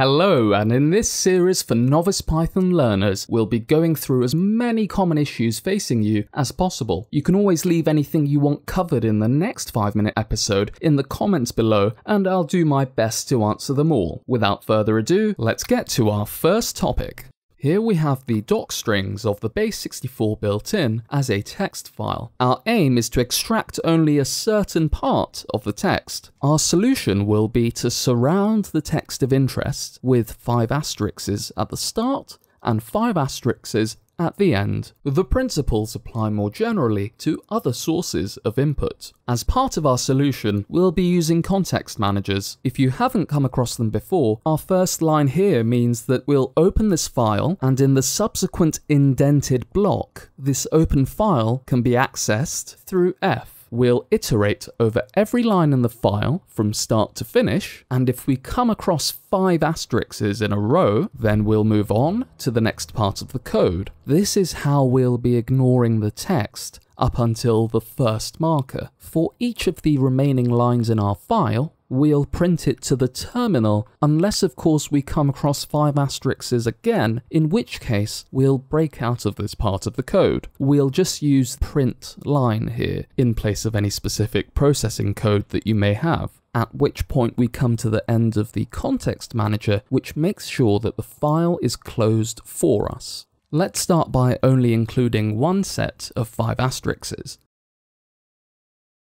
Hello, and in this series for novice Python learners, we'll be going through as many common issues facing you as possible. You can always leave anything you want covered in the next 5 minute episode in the comments below, and I'll do my best to answer them all. Without further ado, let's get to our first topic. Here we have the doc strings of the base64 built in as a text file. Our aim is to extract only a certain part of the text. Our solution will be to surround the text of interest with five asterisks at the start and five asterisks at the end. The principles apply more generally to other sources of input. As part of our solution, we'll be using context managers. If you haven't come across them before, our first line here means that we'll open this file and in the subsequent indented block, this open file can be accessed through F we'll iterate over every line in the file from start to finish, and if we come across five asterisks in a row, then we'll move on to the next part of the code. This is how we'll be ignoring the text up until the first marker. For each of the remaining lines in our file, we'll print it to the terminal, unless of course we come across five asterisks again, in which case we'll break out of this part of the code. We'll just use print line here, in place of any specific processing code that you may have at which point we come to the end of the context manager, which makes sure that the file is closed for us. Let's start by only including one set of five asterisks.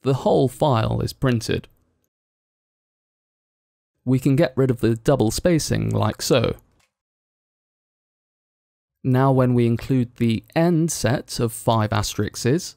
The whole file is printed we can get rid of the double spacing like so. Now when we include the end set of 5 asterisks,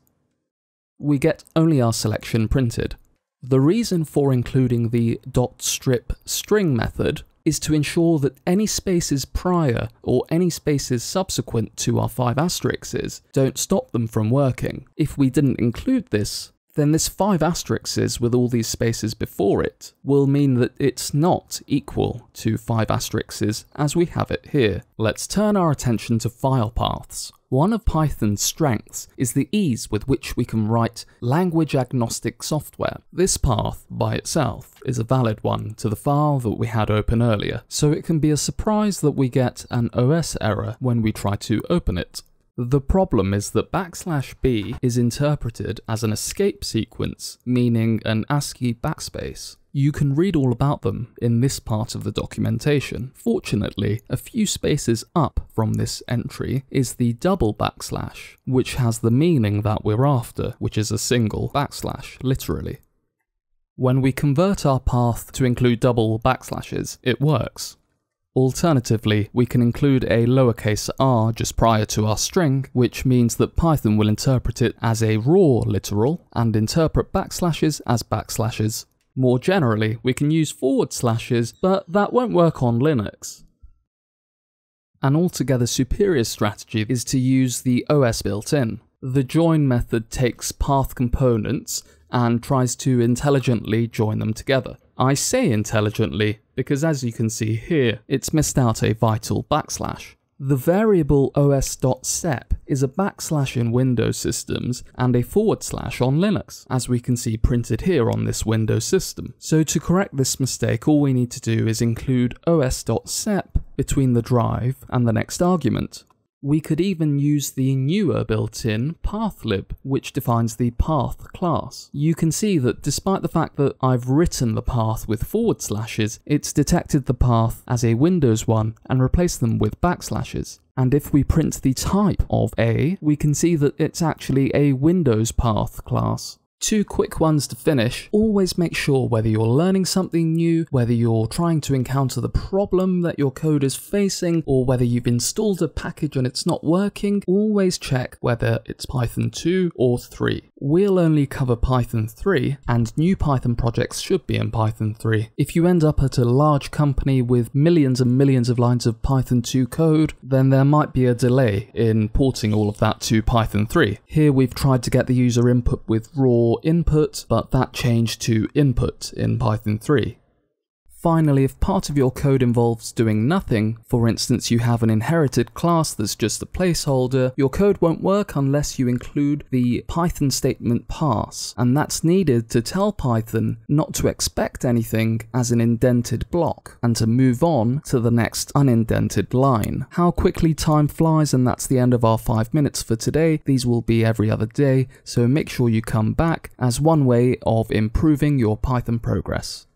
we get only our selection printed. The reason for including the dot .strip string method is to ensure that any spaces prior or any spaces subsequent to our 5 asterisks don't stop them from working. If we didn't include this, then this 5 asterisks with all these spaces before it will mean that it's not equal to 5 asterisks as we have it here. Let's turn our attention to file paths. One of Python's strengths is the ease with which we can write language agnostic software. This path, by itself, is a valid one to the file that we had open earlier, so it can be a surprise that we get an OS error when we try to open it. The problem is that backslash b is interpreted as an escape sequence, meaning an ASCII backspace. You can read all about them in this part of the documentation. Fortunately, a few spaces up from this entry is the double backslash, which has the meaning that we're after, which is a single backslash, literally. When we convert our path to include double backslashes, it works. Alternatively, we can include a lowercase r just prior to our string, which means that Python will interpret it as a raw literal and interpret backslashes as backslashes. More generally, we can use forward slashes, but that won't work on Linux. An altogether superior strategy is to use the OS built-in. The join method takes path components and tries to intelligently join them together. I say intelligently because as you can see here, it's missed out a vital backslash. The variable os.sep is a backslash in Windows systems and a forward slash on Linux, as we can see printed here on this Windows system. So to correct this mistake, all we need to do is include os.sep between the drive and the next argument. We could even use the newer built-in pathlib, which defines the path class. You can see that despite the fact that I've written the path with forward slashes, it's detected the path as a Windows one and replaced them with backslashes. And if we print the type of A, we can see that it's actually a Windows path class. Two quick ones to finish. Always make sure whether you're learning something new, whether you're trying to encounter the problem that your code is facing, or whether you've installed a package and it's not working, always check whether it's Python 2 or 3. We'll only cover Python 3, and new Python projects should be in Python 3. If you end up at a large company with millions and millions of lines of Python 2 code, then there might be a delay in porting all of that to Python 3. Here we've tried to get the user input with raw input, but that changed to input in Python 3. Finally, if part of your code involves doing nothing, for instance you have an inherited class that's just a placeholder, your code won't work unless you include the Python statement pass, and that's needed to tell Python not to expect anything as an indented block, and to move on to the next unindented line. How quickly time flies and that's the end of our 5 minutes for today. These will be every other day, so make sure you come back as one way of improving your Python progress.